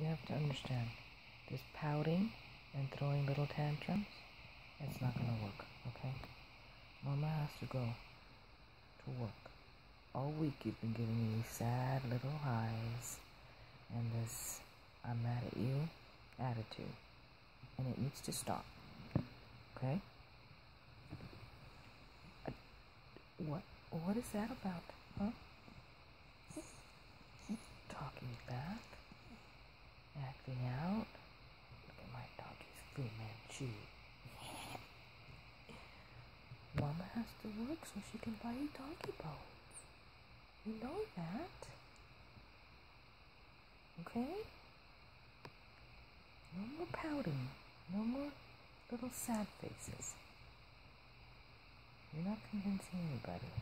You have to understand this pouting and throwing little tantrums, it's not going to work, okay? Mama has to go to work. All week you've been giving me these sad little eyes and this I'm mad at you attitude. And it needs to stop. Okay? What what is that about? Huh? Out? Look at my doggy's Fu Manchu. Mama has to work so she can buy you doggy bones. You know that. Okay? No more pouting. No more little sad faces. You're not convincing anybody.